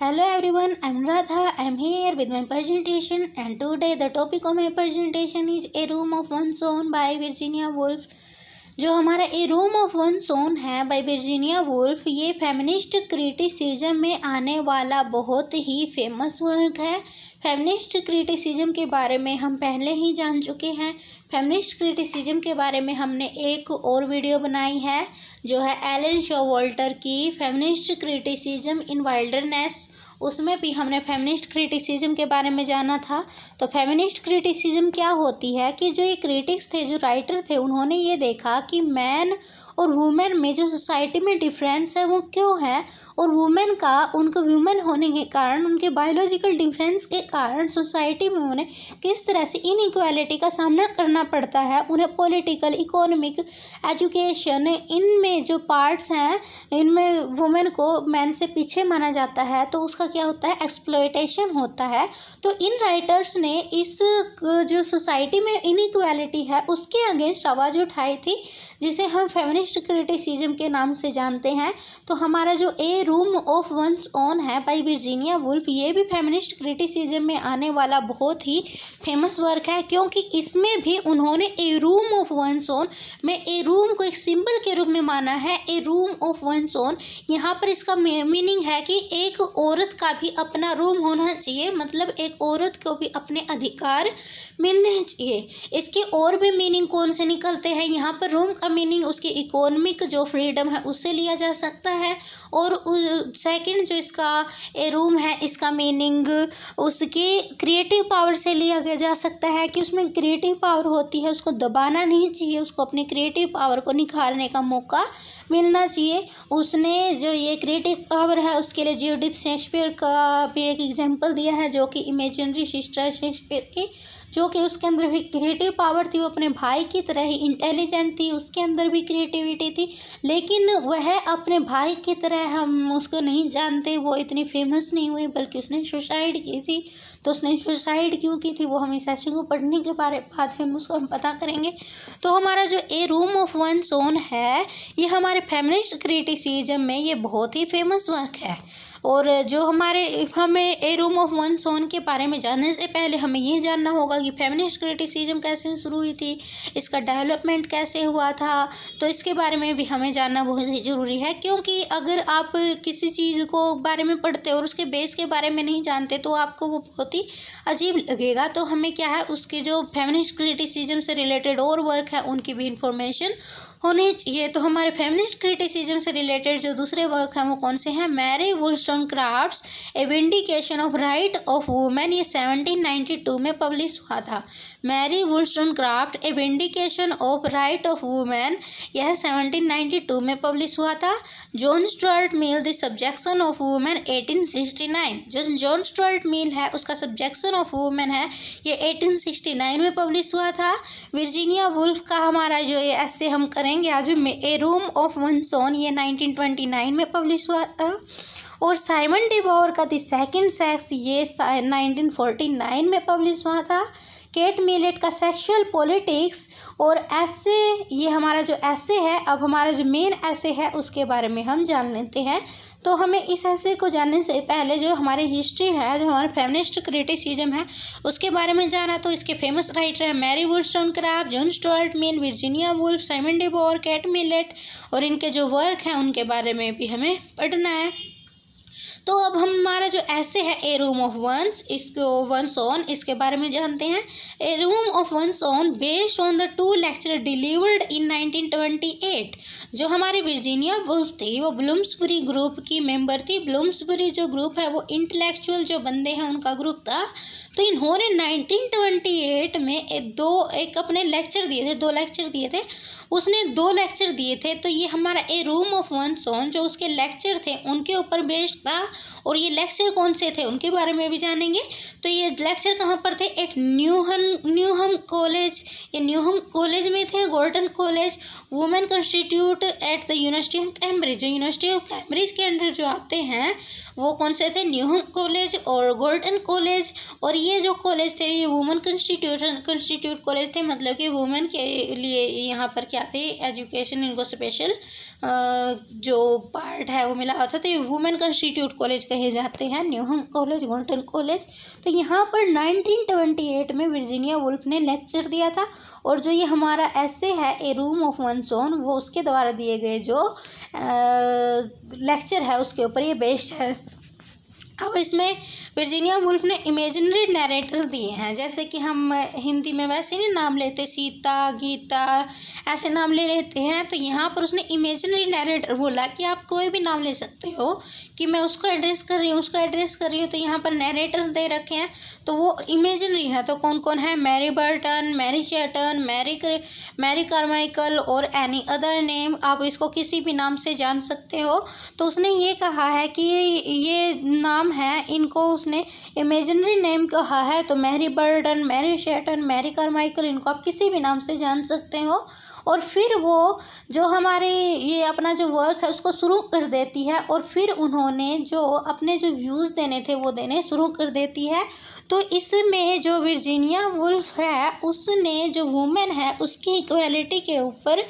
Hello everyone, I'm Radha. I'm here with my presentation and today the topic of my presentation is A Room of One's Own by Virginia Woolf. जो हमारा a room of one's own है by Virginia Woolf ये feminist criticism में आने वाला बहुत ही famous work है। फेमिनिस्ट क्रिटिसिज्म के बारे में हम पहले ही जान चुके हैं। फेमिनिस्ट क्रिटिसिज्म के बारे में हमने एक और वीडियो बनाई है, जो है एलन शो वोल्टर की फेमिनिस्ट क्रिटिसिज्म इन वाइल्डरनेस उसमें भी हमने फेमिनिस्ट क्रिटिसिज्म के बारे में जाना था। तो फेमिनिस्ट क्रिटिसिज्म क्या होती है कि जो ये क्रिटिक्स थे, जो राइटर थे, उन्होंने ये देखा कि मैन और वुमेन में जो सोसाइटी में डिफरेंस है, वो क्यों है? और वुमेन का, उनका वुमेन होने के कारण, उनके बायोलॉजिकल डिफरेंस के कारण सोसाइटी में उन्हें किस तरह से इनइक्वालिटी का सामना करना पड़ता है? उन्हें पॉलिटिकल इकोनॉमिक एजुकेशन इनमें जो पार्ट्स हैं, इनमें वुमेन को मैन से पीछे माना जाता है तो उसका क्या होता है? एक्सप्लोइटेशन होता है। तो इन राइटर्स ने इस, जो सोसाइटी में इनइक्वालिटी है, उसके अगेंस्ट आवाज़ उठाई थी। जिसे हम फेमिनिस्ट क्रिटिसिज्म के नाम से जानते हैं। तो हमारा जो a room of one's own है बाई वर्जीनिया वुल्फ ये भी फेमिनिस्ट क्रिटिसिज्म में आने वाला बहुत ही फ़ेमस वर्क है, क्योंकि इसमें भी उन्होंने a room of one's own में ए रूम को एक सिंबल के रूप में माना है। A room of one's own यहाँ पर इसका मीनिंग है कि एक औरत का भी अपना रूम होना चाहिए मतलब एक औरत को भी अपने अधिकार मिलने चाहिए। इसके और भी मीनिंग कौन से निकलते हैं? यहाँ पर रूम का मीनिंग उसकी इकोनॉमिक जो फ्रीडम है, उससे लिया जा सकता है। और सेकंड जो इसका, ए रूम है, इसका मीनिंग उसके क्रिएटिव पावर से लिया गया जा सकता है कि उसमें क्रिएटिव पावर होती है, उसको दबाना नहीं चाहिए, उसको अपने क्रिएटिव पावर को निखारने का मौका मिलना चाहिए। उसने जो ये क्रिएटिव पावर है, उसके लिए ज्यूडिथ शेक्सपियर का भी एक एग्ज़ाम्पल दिया है, जो कि इमेजिनरी सिस्टर शेक्सपियर की, जो कि उसके अंदर भी क्रिएटिव पावर थी, वो अपने भाई की तरह ही इंटेलिजेंट थी। उसके अंदर भी क्रिएटिविटी थी। लेकिन वह अपने भाई की तरह हम उसको नहीं जानते, वो इतनी फ़ेमस नहीं हुई, बल्कि उसने सुसाइड की थी। तो उसने सुसाइड क्यों की थी, वो हम इस ऐसे को पढ़ने के बारे, बाद हम उसको हम पता करेंगे। तो हमारा जो a room of one's own है, ये हमारे फेमिनिस्ट क्रिटिसिज्म में ये बहुत ही फ़ेमस वर्क है। और जो हमारे, हमें a room of one's own के बारे में जानने से पहले हमें ये जानना होगा कि फेमिनिस्ट क्रिटिसिज्म कैसे शुरू हुई थी, इसका डेवलपमेंट कैसे हुआ था। तो इसके बारे में भी हमें जानना बहुत ही ज़रूरी है, क्योंकि अगर आप किसी चीज़ को बारे में पढ़ते और उसके बेस के बारे में नहीं जानते तो आपको वो बहुत ही अजीब लगेगा। तो हमें क्या है, उसके जो फेमिनिस्ट क्रिटिसिज्म से रिलेटेड और वर्क है, उनकी भी इंफॉर्मेशन होनी चाहिए। तो हमारे फेमिनिस्ट क्रिटिसिज्म से रिलेटेड जो दूसरे वर्क हैं, वो कौन से हैं? Mary Wollstonecraft's a vindication of right of women ये 1792 में पब्लिश हुआ था। Mary Wollstonecraft a vindication of right of women यह 1792 में पब्लिश हुआ था। John Stuart Mill the subjection of women 1869 जो जॉन स्टुअर्ट मिल है, उसका सब्जेक्शन ऑफ़ वुमेन है, ये 1869 में पब्लिश हुआ था। वर्जीनिया वुल्फ का हमारा जो ये ऐसे हम करेंगे आज a room of one's own ये 1929 में पब्लिश हुआ था। और साइमन डिबोर का द सेकंड सेक्स, ये 1949 में पब्लिश हुआ था। केट मिलेट का सेक्सुअल पॉलिटिक्स और ऐसे, ये हमारा जो ऐसे है, अब हमारा जो मेन ऐसे है, उसके बारे में हम जान लेते हैं। तो हमें इस ऐसे को जानने से पहले जो हमारी हिस्ट्री है, जो हमारा फेमिनिस्ट क्रिटिसिज्म है, उसके बारे में जाना। तो इसके फ़ेमस राइटर हैं Mary Wollstonecraft John Stuart Mill Virginia Woolf Simone de Beauvoir Kate Millett और इनके जो वर्क हैं, उनके बारे में भी हमें पढ़ना है। तो अब हमारा जो ऐसे है ए रूम ऑफ़ वंस इसको वंस ऑन इसके बारे में जानते हैं। A room of one's own based on the two lecture delivered in 1928 जो हमारी वर्जीनिया वुल्फ थी, वो ब्लूम्सबरी ग्रुप की मेंबर थी। ब्लूम्सबरी जो ग्रुप है, वो इंटेलेक्चुअल जो बंदे हैं, उनका ग्रुप था। तो इन्होंने 1928 में एक दो, एक अपने लेक्चर दिए थे, दो लेक्चर दिए थे। उसने दो लेक्चर दिए थे। तो ये हमारा a room of one's own जो उसके लेक्चर थे, उनके ऊपर बेस्ड था और ये लेक्चर कौन से थे उनके बारे में भी जानेंगे। तो ये लेक्चर कहाँ पर थे? एट न्यूहन न्यूहम कॉलेज ये न्यूहम कॉलेज में थे golden college women constitute at the university of Cambridge university of Cambridge के अंडर जो आते हैं, वो कौन से थे? न्यूहम कॉलेज और गोल्डन कॉलेज और ये जो कॉलेज थे, ये वुमेन कंस्टिट्यूशन कंस्टिट्यूट कॉलेज थे मतलब कि वुमेन के लिए यहाँ पर क्या थे? एजुकेशन इनको स्पेशल जो पार्ट है, वो मिला हुआ था। तो ये वुमेन कंस्टिट्यूट कॉलेज कॉलेज कहे जाते हैं न्यूहम कॉलेज गोल्टन कॉलेज तो यहाँ पर 1928 में वर्जीनिया वुल्फ ने लेक्चर दिया था और जो ये हमारा ऐसे है a room of one's own वो उसके द्वारा दिए गए जो लेक्चर है उसके ऊपर ये बेस्ड है। अब इसमें वर्जीनिया वुल्फ ने इमेजिनरी नरेटर दिए हैं। जैसे कि हम हिंदी में वैसे नहीं नाम लेते, सीता, गीता, ऐसे नाम ले लेते हैं तो यहाँ पर उसने इमेजिनरी नरेटर बोला कि आप कोई भी नाम ले सकते हो, कि मैं उसको एड्रेस कर रही हूँ, उसको एड्रेस कर रही हूँ तो यहाँ पर नरेटर दे रखे हैं तो वो इमेजनरी है। तो कौन कौन है Mary Burton Mary Seton Mary Mary Carmichael और एनी अदर नेम आप इसको किसी भी नाम से जान सकते हो। तो उसने ये कहा है कि ये नाम नाम हैं, इनको उसने इमेजनरी नेम कहा है। तो Mary Burden, Mary Seton, Mary Carmichael, इनको आप किसी भी नाम से जान सकते हो। और फिर वो जो हमारे ये अपना जो वर्क है, उसको शुरू कर देती है और फिर उन्होंने जो अपने जो व्यूज़ देने थे, वो देने शुरू कर देती है। तो इसमें जो वर्जीनिया वुल्फ है, उसने जो वुमेन है, उसकी इक्वालिटी के ऊपर,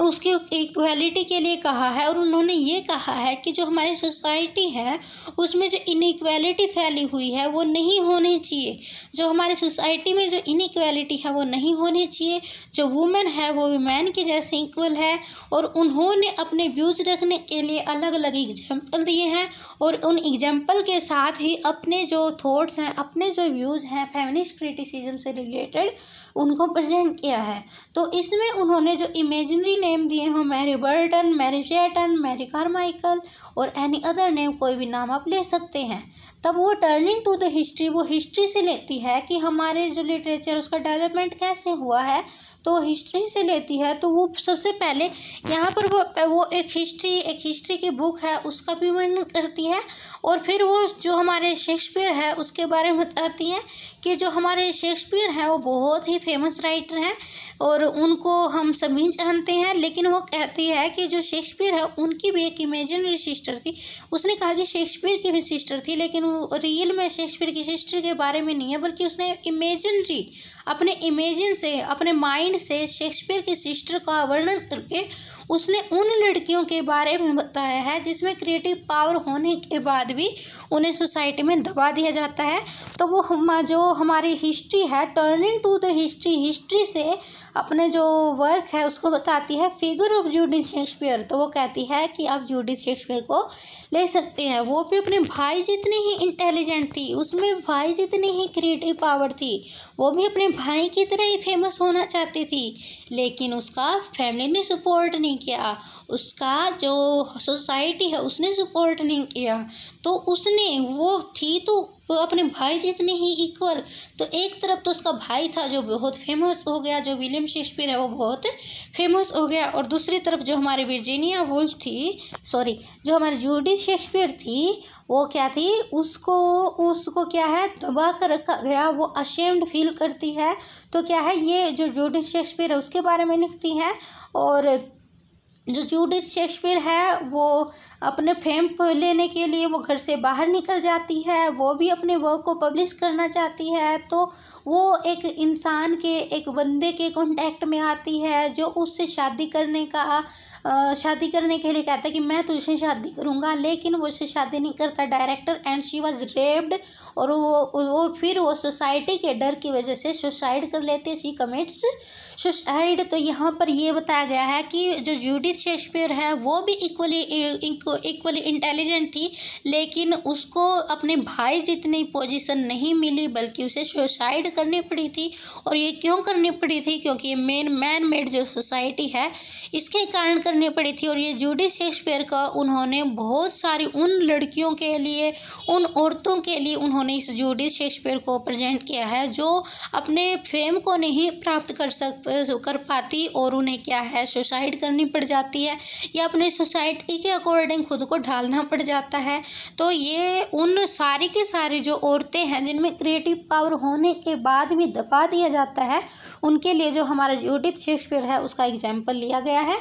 उसकी इक्वालिटी के लिए कहा है और उन्होंने ये कहा है कि जो हमारी सोसाइटी है, उसमें जो इनक्वालिटी फैली हुई है, वो नहीं होनी चाहिए। जो हमारी सोसाइटी में जो इनक्वालिटी है, वो नहीं होनी चाहिए। जो वुमेन है, वो मैन के जैसे इक्वल है और उन्होंने अपने व्यूज़ रखने के लिए अलग अलग एग्ज़ाम्पल दिए हैं और उन एग्ज़ाम्पल के साथ ही अपने जो थॉट्स हैं, अपने जो व्यूज़ हैं फेमिनिस्ट क्रिटिसिज्म से रिलेटेड उनको प्रेजेंट किया है। तो इसमें उन्होंने जो इमेजिनरी नेम दिए हों Mary Burton Mary Seton Mary Carmichael और एनी अदर नेम कोई भी नाम आप ले सकते हैं। तब वो टर्निंग टू द हिस्ट्री वो हिस्ट्री से लेती है कि हमारे जो लिटरेचर उसका डेवलपमेंट कैसे हुआ है तो हिस्ट्री से लेती है। तो वो सबसे पहले यहाँ पर वो वो एक हिस्ट्री एक हिस्ट्री की बुक है, उसका भी वर्णन करती है। और फिर वो जो हमारे शेक्सपियर है, उसके बारे में बताती है कि जो हमारे शेक्सपियर हैं, वो बहुत ही फ़ेमस राइटर हैं और उनको हम सभी जानते हैं। लेकिन वो कहती है कि जो शेक्सपियर है, उनकी भी एक इमेजिनरी सिस्टर थी। उसने कहा कि शेक्सपियर की भी सिस्टर थी, लेकिन रियल में शेक्सपियर की सिस्टर के बारे में नहीं है, बल्कि उसने इमेजिनरी अपने इमेजिन से, अपने माइंड से शेक्सपियर की सिस्टर का वर्णन करके उसने उन लड़कियों के बारे में बताया है, जिसमें क्रिएटिव पावर होने के बाद भी उन्हें सोसाइटी में दबा दिया जाता है। तो वो हम, जो हमारी हिस्ट्री है turning to the history history से अपने जो वर्क है, उसको बताती है फिगर ऑफ़ जूडिथ शेक्सपियर तो वो कहती है कि आप जूडिथ शेक्सपियर को ले सकते हैं। वो भी अपने भाई जितनी ही इंटेलिजेंट थी। उसमें भाई जितनी ही क्रिएटिव पावर थी, वो भी अपने भाई की तरह ही फ़ेमस होना चाहती थी। लेकिन उसका फैमिली ने सपोर्ट नहीं किया। उसका जो सोसाइटी है, उसने सपोर्ट नहीं किया। तो उसने, वो थी तो वो अपने भाई जितने ही इक्वल तो एक तरफ़ तो उसका भाई था जो बहुत फ़ेमस हो गया, जो विलियम शेक्सपियर है, वो बहुत फ़ेमस हो गया। और दूसरी तरफ़ जो हमारे वर्जीनिया वुल्फ थी सॉरी जो हमारी जूडी शेक्सपियर थी, वो क्या थी? उसको उसको क्या है? दबा कर रखा गया। वो अशेम्ड फील करती है। तो क्या है? ये जो जूडी शेक्सपियर है, उसके बारे में लिखती है। और जो जूडिथ शेक्सपियर है, वो अपने फेम लेने के लिए वो घर से बाहर निकल जाती है, वो भी अपने वर्क को पब्लिश करना चाहती है तो वो एक इंसान के, एक बंदे के कांटेक्ट में आती है, जो उससे शादी करने का शादी करने के लिए कहता है कि मैं तुझसे शादी करूँगा, लेकिन वो उससे शादी नहीं करता। Director and she was raped और वो वो फिर वो सोसाइटी के डर की वजह से सुसाइड कर लेते शी कमिट्स सुसाइड तो यहाँ पर ये बताया गया है कि जो जूडिथ शेक्सपियर है, वो भी इक्वली इक्वली इंटेलिजेंट थी, लेकिन उसको अपने भाई जितनी पोजीशन नहीं मिली, बल्कि उसे सुसाइड करनी पड़ी थी। और ये क्यों करनी पड़ी थी? क्योंकि मेन मैन मेड जो सोसाइटी है, इसके कारण करनी पड़ी थी। और ये जूडी शेक्सपियर का उन्होंने बहुत सारी उन लड़कियों के लिए, उन औरतों के लिए उन्होंने इस जूडी शेक्सपियर को प्रेजेंट किया है, जो अपने फेम को नहीं प्राप्त कर सक, कर पाती और उन्हें क्या है सुसाइड करनी पड़ जाती है या अपने सोसाइटी के अकॉर्डिंग खुद को ढालना पड़ जाता है। तो ये उन सारी के सारी जो औरतें हैं, जिनमें क्रिएटिव पावर होने के बाद भी दबा दिया जाता है, उनके लिए जो हमारा जूडिथ शेक्सपियर है, उसका एग्ज़ाम्पल लिया गया है।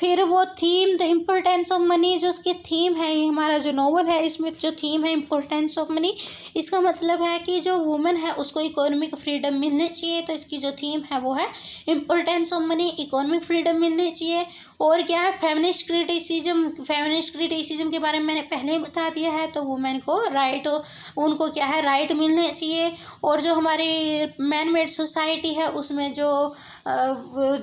फिर वो theme the importance of money जो उसकी थीम है, ये हमारा जो नॉवल है, इसमें जो थीम है इम्पोर्टेंस ऑफ़ मनी इसका मतलब है कि जो वुमेन है, उसको इकोनॉमिक फ्रीडम मिलनी चाहिए। तो इसकी जो थीम है, वो है importance of money economic freedom मिलनी चाहिए। और क्या है फेमिनिस्ट क्रिटिसिज्म फेमिनिस्ट क्रिटिसिज्म के बारे में मैंने पहले ही बता दिया है तो वुमेन को राइट उनको क्या है राइट मिलने चाहिए। और जो हमारी मैन मेड सोसाइटी है, उसमें जो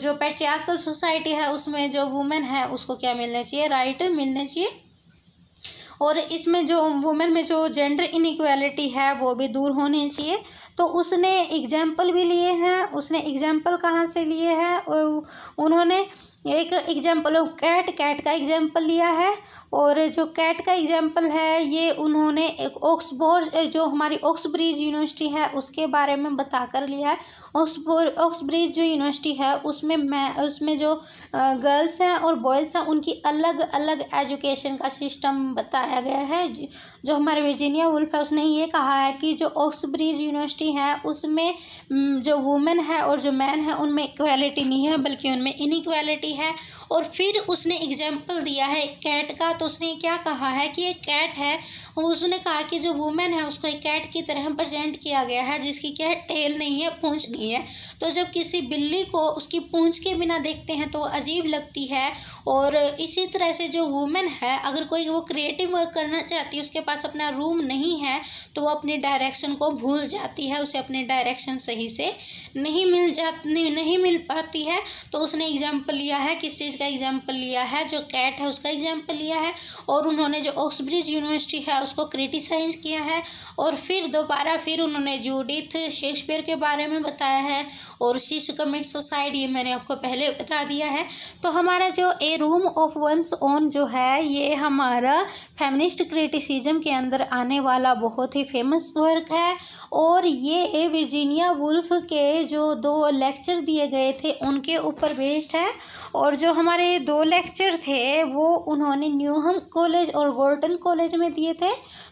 जो पेट्रियाकल सोसाइटी है, उसमें जो वुमेन है, उसको क्या मिलना चाहिए? राइट मिलने चाहिए। और इसमें जो वुमेन में जो जेंडर इनक्वालिटी है, वो भी दूर होनी चाहिए। तो उसने एग्ज़ाम्पल भी लिए हैं, उसने एग्ज़ाम्पल कहाँ से लिए हैं? उन्होंने एक एग्ज़ाम्पल कैट कैट का एग्ज़ाम्पल लिया है और जो कैट का एग्ज़ाम्पल है, ये उन्होंने एक ऑक्सबोर्ड जो हमारी ऑक्सब्रिज यूनिवर्सिटी है, उसके बारे में बता कर लिया है। ऑक्सबोर ऑक्सब्रिज जो यूनिवर्सिटी है, उसमें मैं, उसमें जो गर्ल्स हैं और बॉयज़ हैं, उनकी अलग अलग एजुकेशन का सिस्टम बताया गया है। जो हमारे वर्जीनिया वुल्फ है, उसने ये कहा है कि जो ऑक्सब्रिज यूनिवर्सिटी है, उसमें जो वुमेन है और जो मैन है, उनमें इक्वालिटी नहीं है, बल्कि उनमें इनक्वालिटी है। और फिर उसने एग्ज़ाम्पल दिया है कैट का तो उसने क्या कहा है कि एक कैट है, उसने कहा कि जो वुमेन है, उसको एक कैट की तरह प्रजेंट किया गया है, जिसकी क्या टेल नहीं है, पूंछ नहीं है। तो जब किसी बिल्ली को उसकी पूंछ के बिना देखते हैं तो अजीब लगती है। और इसी तरह से जो वुमेन है, अगर कोई वो क्रिएटिव वर्क करना चाहती है, उसके पास अपना रूम नहीं है तो वो अपनी डायरेक्शन को भूल जाती है। उसे अपनी डायरेक्शन सही से नहीं मिल जा नहीं, मिल पाती है। तो उसने एग्ज़ाम्पल लिया है किस चीज़ का एग्ज़ाम्पल लिया है जो कैट है उसका एग्ज़ाम्पल लिया है है और उन्होंने जो ऑक्सब्रिज यूनिवर्सिटी है उसको क्रिटिसाइज किया है और फिर दोबारा फिर उन्होंने जूडिथ शेक्सपियर के बारे में बताया है और शीश कमिट सोसाइड ये मैंने आपको पहले बता दिया है। तो हमारा जो a room of one's own जो है ये हमारा फेमिनिस्ट क्रिटिसिज्म के अंदर आने वाला बहुत ही फ़ेमस वर्क है और ये वर्जीनिया वुल्फ के जो दो लेक्चर दिए गए थे, उनके ऊपर बेस्ड है। और जो हमारे दो लेक्चर थे, वो उन्होंने न्यू न्यूहम कॉलेज और गोल्टन कॉलेज में दिए थे,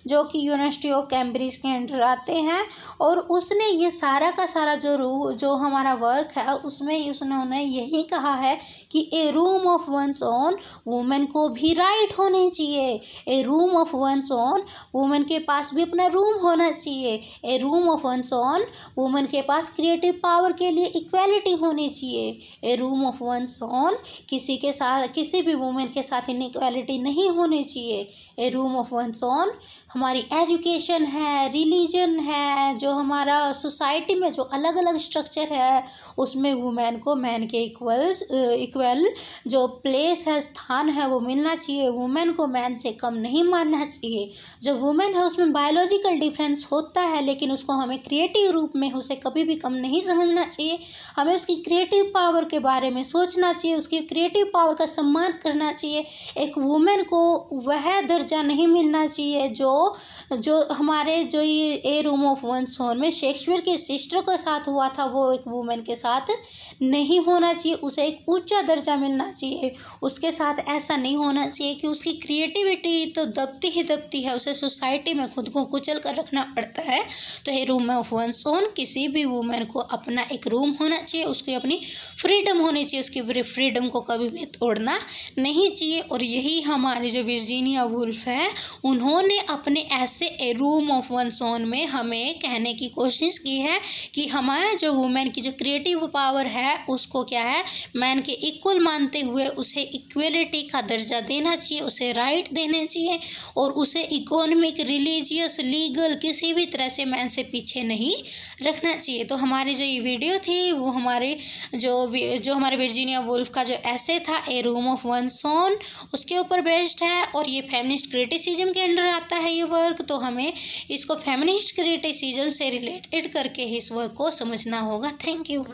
जो कि यूनिवर्सिटी ऑफ़ कैम्ब्रिज के अंडर आते हैं। और उसने ये सारा का सारा जो रू, जो हमारा वर्क है, उसमें उसने उन्हें यही कहा है कि a room of one's own women को भी राइट होने चाहिए। A room of one's own women के पास भी अपना रूम होना चाहिए। A room of one's own women के पास क्रिएटिव पावर के लिए इक्वेलिटी होनी चाहिए। A room of one's own किसी के साथ, किसी भी वुमेन के साथ इनक्वालिटी नहीं नहीं होने चाहिए। A room of one's own हमारी एजुकेशन है रिलीजन है, जो हमारा सोसाइटी में जो अलग अलग स्ट्रक्चर है, उसमें वुमेन को मैन के इक्वल इक्वल जो प्लेस है, स्थान है, वो मिलना चाहिए। वुमेन को मैन से कम नहीं मानना चाहिए। जो वुमेन है, उसमें बायोलॉजिकल डिफरेंस होता है, लेकिन उसको हमें क्रिएटिव रूप में उसे कभी भी कम नहीं समझना चाहिए। हमें उसकी क्रिएटिव पावर के बारे में सोचना चाहिए, उसकी क्रिएटिव पावर का सम्मान करना चाहिए। एक वुमेन को वह दर्जा नहीं मिलना चाहिए जो जो हमारे, जो ये, a room of one's own में शेक्सपियर के सिस्टर के साथ हुआ था, वो एक वुमेन के साथ नहीं होना चाहिए। उसे एक ऊँचा दर्जा मिलना चाहिए। उसके साथ ऐसा नहीं होना चाहिए कि उसकी क्रिएटिविटी तो दबती ही दबती है, उसे सोसाइटी में खुद को कुचल कर रखना पड़ता है। तो ये रूम ऑफ़ वन सोन किसी भी वुमेन को अपना एक रूम होना चाहिए, उसकी अपनी फ्रीडम होनी चाहिए, उसकी फ्रीडम को कभी भी तोड़ना नहीं चाहिए। और यही हमारे जो वर्जीनिया वुल्फ है, उन्होंने अपने ऐसे रूम ऑफ़ वन सोन में हमें कहने की कोशिश की है कि हमारे जो वुमेन की जो क्रिएटिव पावर है, उसको क्या है मैन के इक्वल मानते हुए उसे इक्वलिटी का दर्जा देना चाहिए, उसे राइट देने चाहिए। और उसे इकोनॉमिक रिलीजियस लीगल किसी भी तरह से मैन से पीछे नहीं रखना चाहिए। तो हमारी जो ये वीडियो थी, वो हमारे जो जो हमारे वर्जीनिया वुल्फ का जो ऐसे था a room of one's own उसके ऊपर बेस्ड है और ये फेमिनिस्ट क्रिटिसिज्म के अंडर आता है ये वर्क तो हमें इसको फेमिनिस्ट क्रिटिसिज्म से रिलेटेड करके इस वर्क को समझना होगा। Thank you